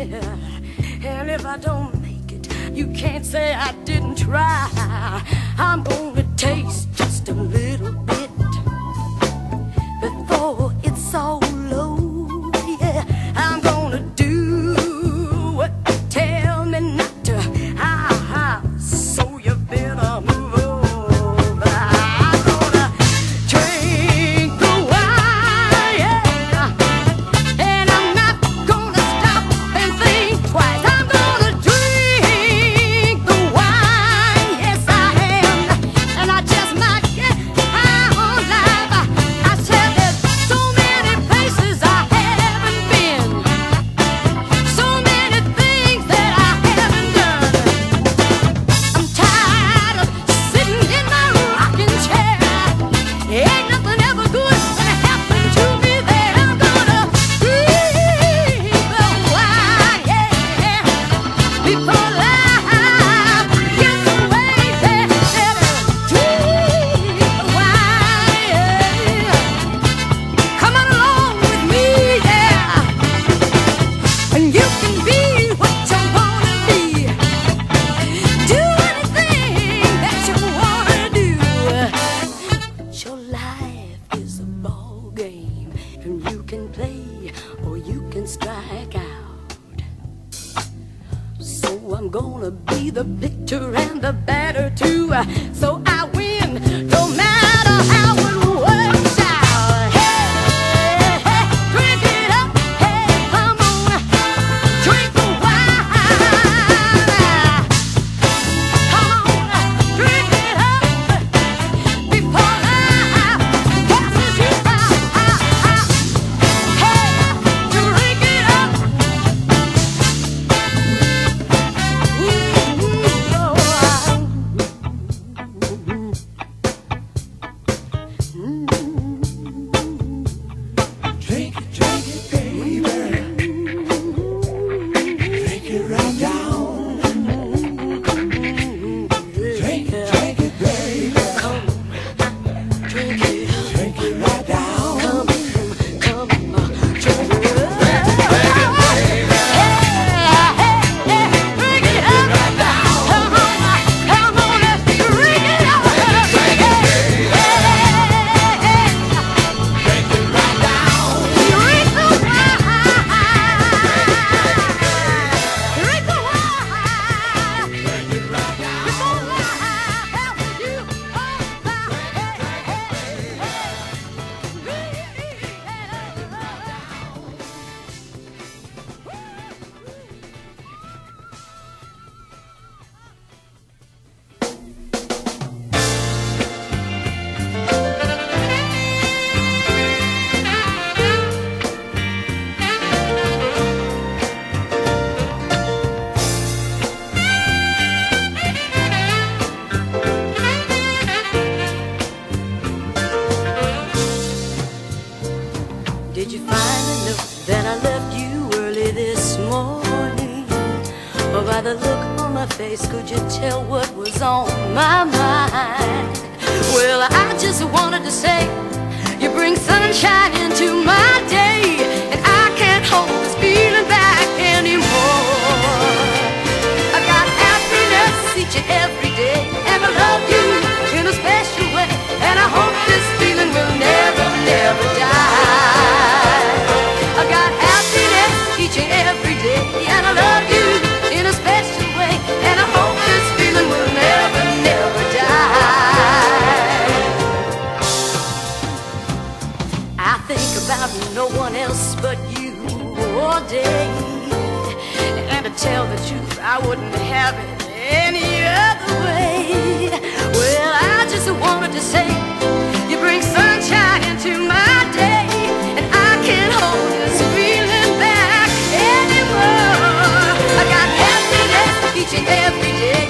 And if I don't make it, you can't say I didn't try. I'm gonna taste just a little bit. wouldn't have it any other way. Well, I just wanted to say, you bring sunshine into my day, and I can't hold this feeling back anymore. I got happiness each and every day.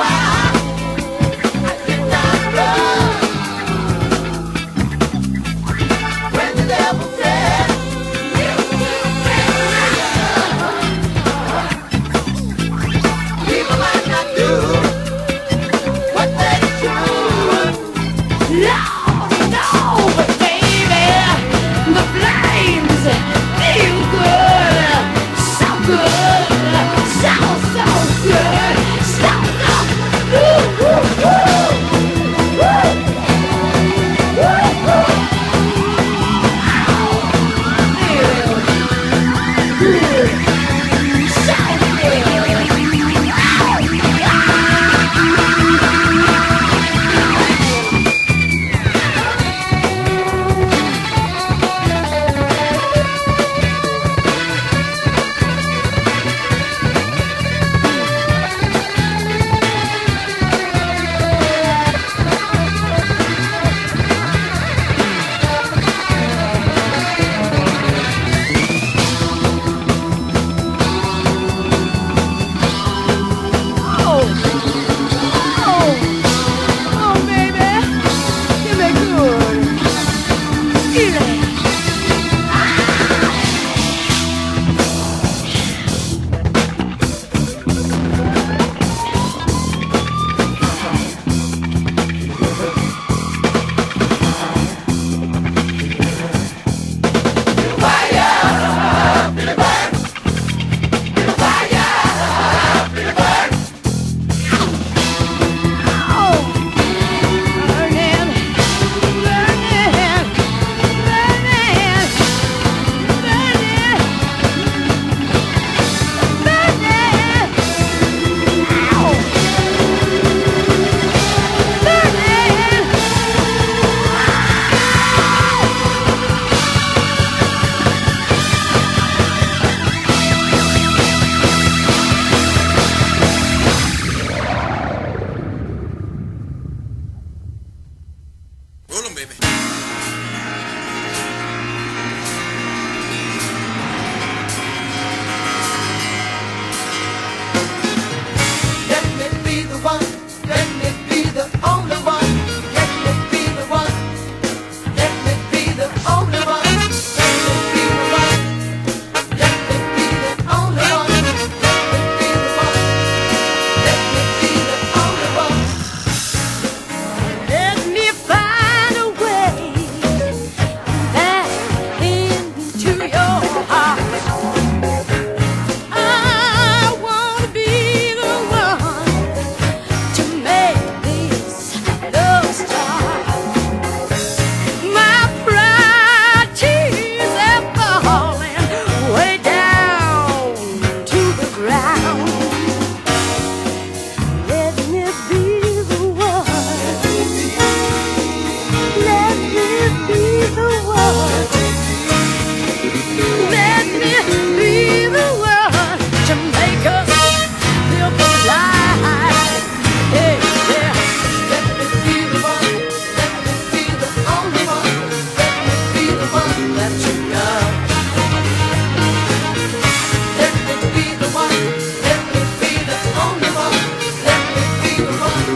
wow.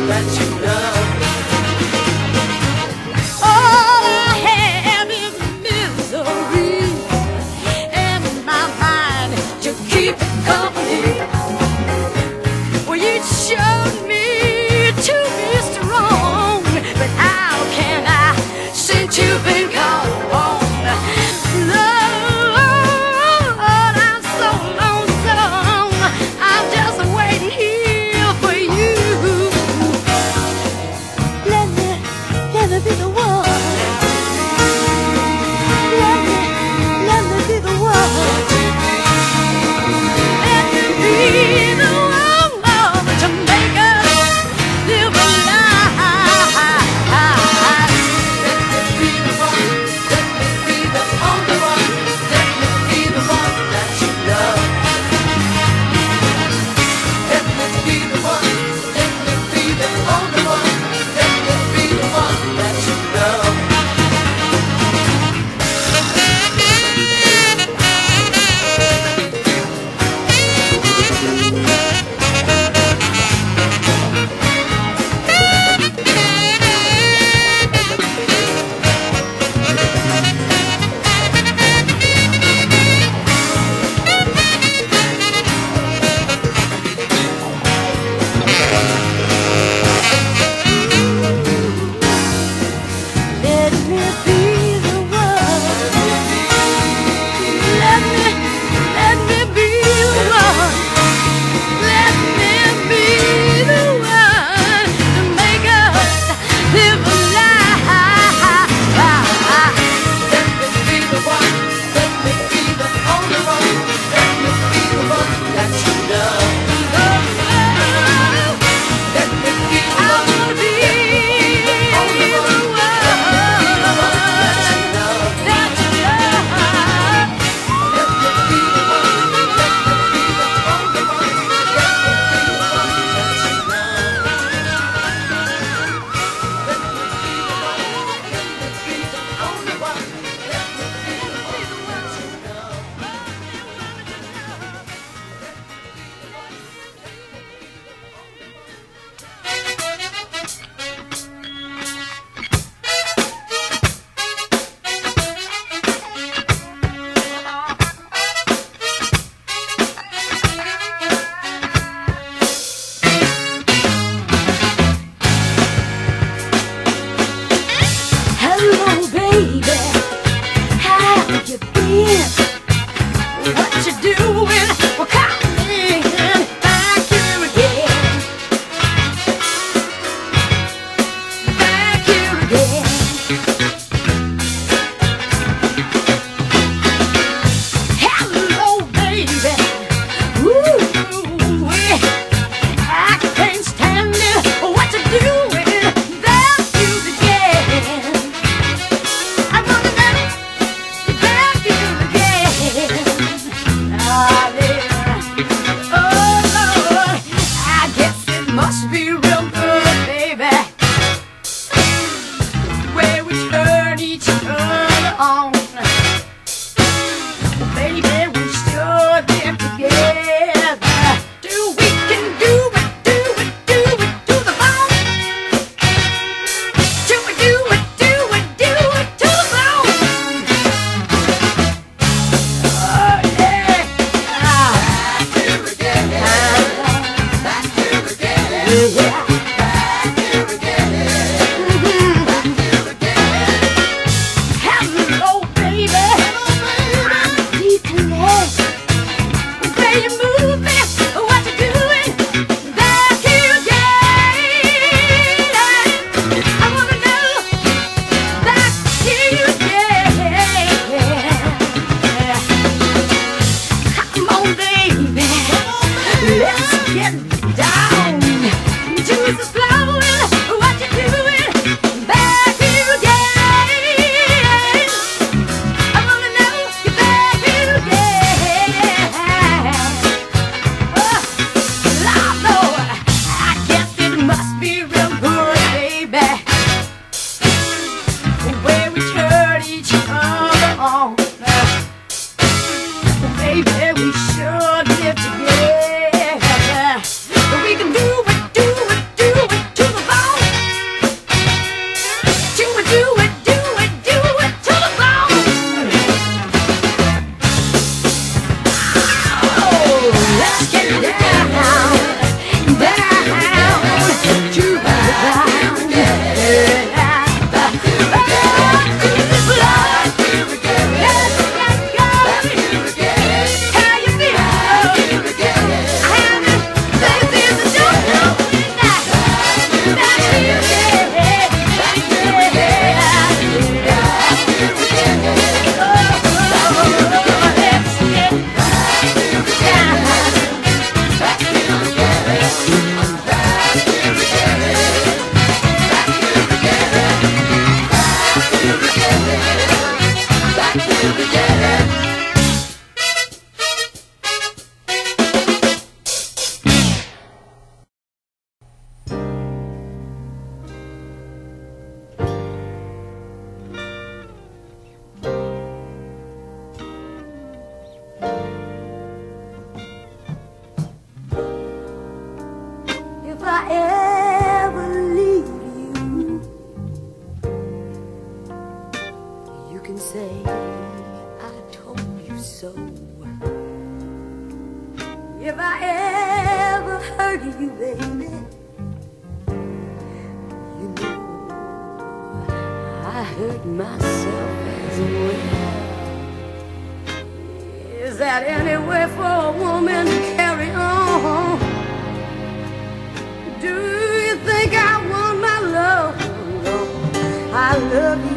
that you can say I told you so If I ever hurt you, baby You know I hurt myself as well Is that any way for a woman to carry on? Do you think I want my love? I love you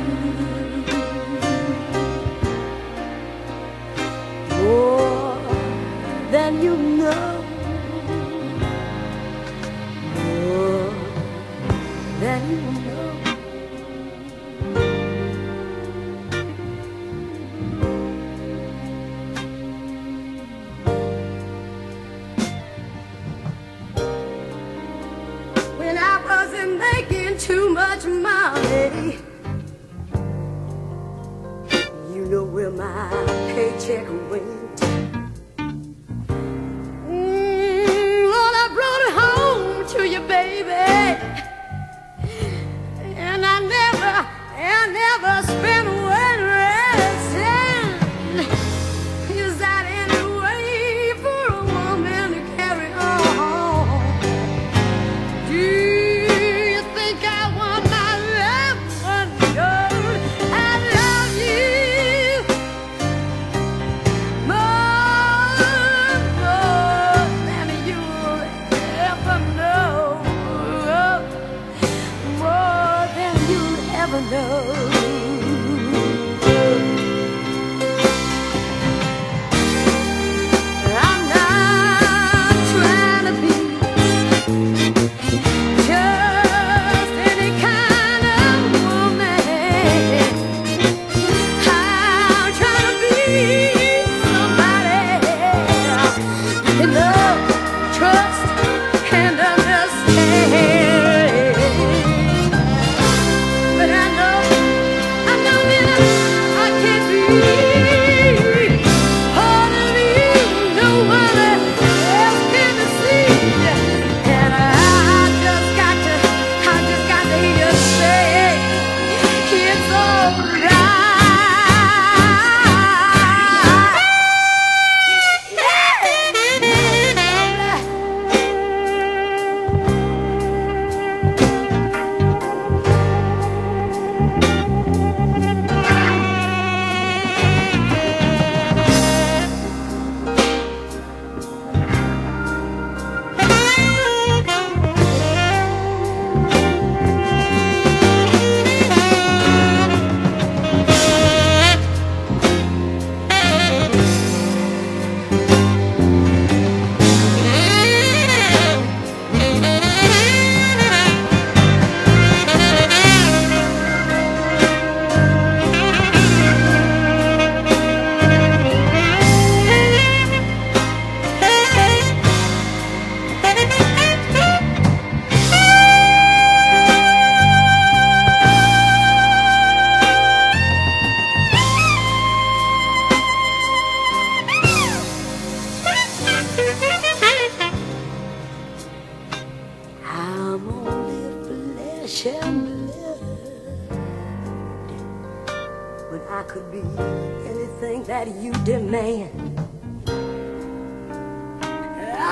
that you demand.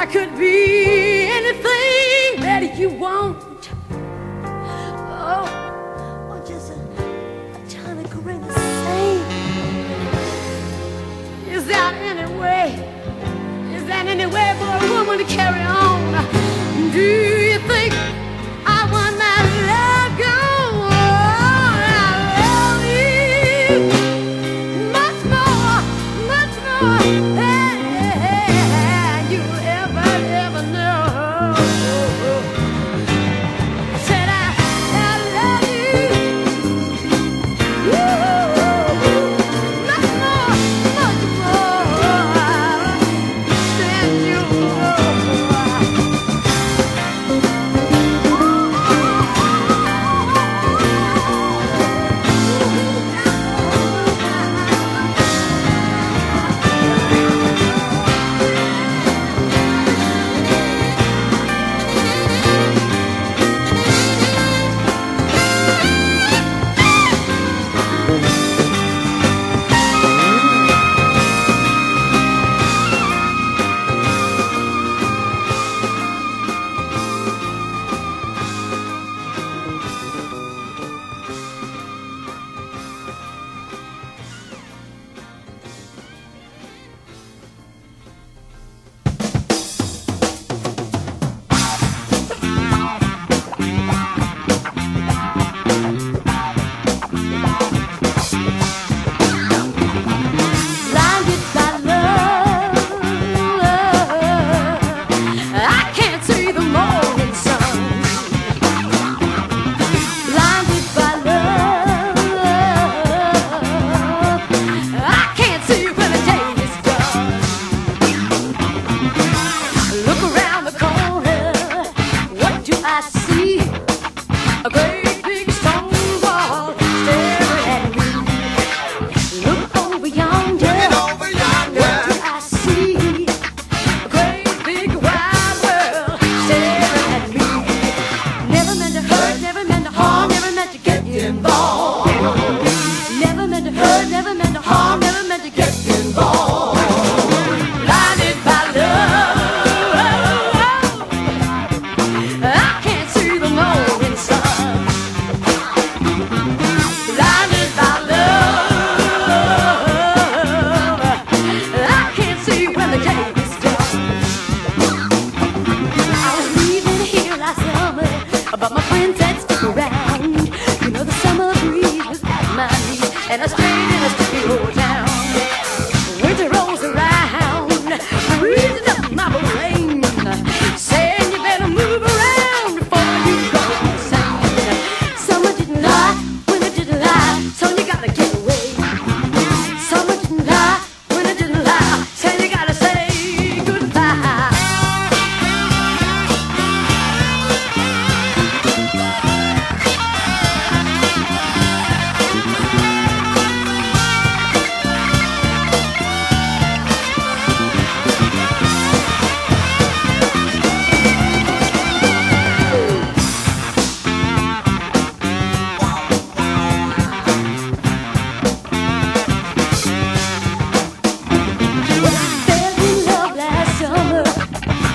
I could be anything that you want. Oh, or just a, a tiny grain of sand. Is that any way? Is that any way for a woman to carry on? Do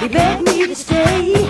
He begged me to stay.